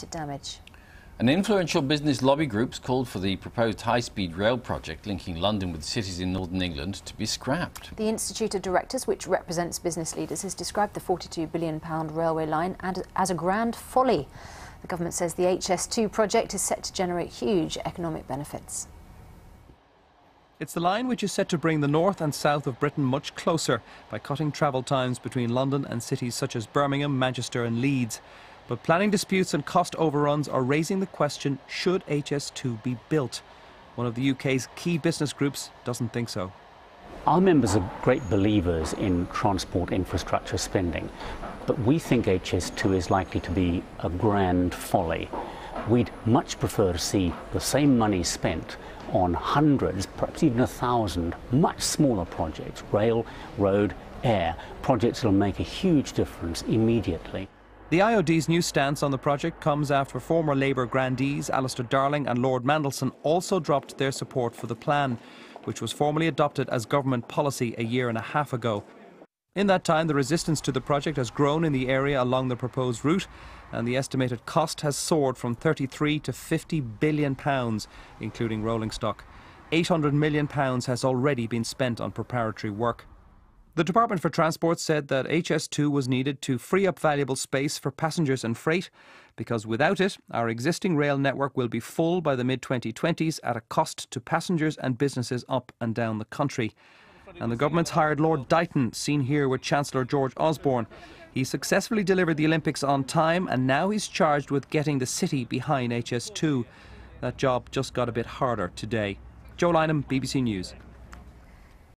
limited damage. An influential business lobby group's called for the proposed high-speed rail project linking London with cities in northern England to be scrapped. The Institute of Directors, which represents business leaders, has described the £42 billion railway line as a grand folly. The government says the HS2 project is set to generate huge economic benefits. It's the line which is set to bring the north and south of Britain much closer by cutting travel times between London and cities such as Birmingham, Manchester and Leeds. But planning disputes and cost overruns are raising the question should HS2 be built? One of the UK's key business groups doesn't think so. Our members are great believers in transport infrastructure spending, but we think HS2 is likely to be a grand folly. We'd much prefer to see the same money spent on hundreds, perhaps even a thousand, much smaller projects rail, road, air projects that will make a huge difference immediately. The IOD's new stance on the project comes after former Labour grandees Alistair Darling and Lord Mandelson also dropped their support for the plan, which was formally adopted as government policy a year and a half ago. In that time, the resistance to the project has grown in the area along the proposed route, and the estimated cost has soared from 33 to 50 billion pounds, including rolling stock. 800 million pounds has already been spent on preparatory work. The Department for Transport said that HS2 was needed to free up valuable space for passengers and freight, because without it, our existing rail network will be full by the mid 2020s at a cost to passengers and businesses up and down the country. And the government's hired Lord Deighton, seen here with Chancellor George Osborne. He successfully delivered the Olympics on time, and now he's charged with getting the city behind HS2. That job just got a bit harder today. Joe Lynam, BBC News.